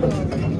Thank you.